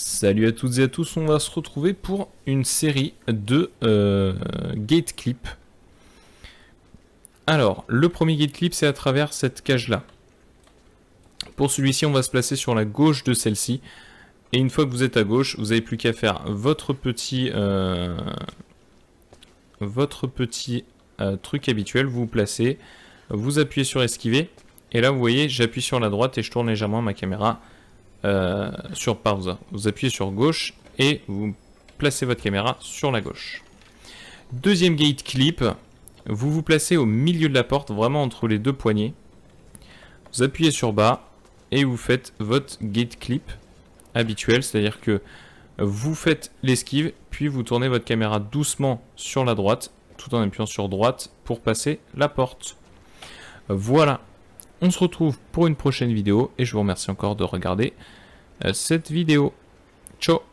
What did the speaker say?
Salut à toutes et à tous, on va se retrouver pour une série de euh, gate clip. Alors, le premier gate clip, c'est à travers cette cage-là. Pour celui-ci, on va se placer sur la gauche de celle-ci. Et une fois que vous êtes à gauche, vous n'avez plus qu'à faire votre petit, euh, euh, truc habituel. Vous vous placez, vous appuyez sur esquiver. Et là, vous voyez, j'appuie sur la droite et je tourne légèrement ma caméra euh, sur pause. Vous appuyez sur gauche et vous placez votre caméra sur la gauche. Deuxième gate clip, vous vous placez au milieu de la porte, vraiment entre les deux poignées. Vous appuyez sur bas et vous faites votre gate clip habituel, c'est-à-dire que vous faites l'esquive, puis vous tournez votre caméra doucement sur la droite, tout en appuyant sur droite pour passer la porte. Voilà, on se retrouve pour une prochaine vidéo et je vous remercie encore de regarder euh, cette vidéo. Ciao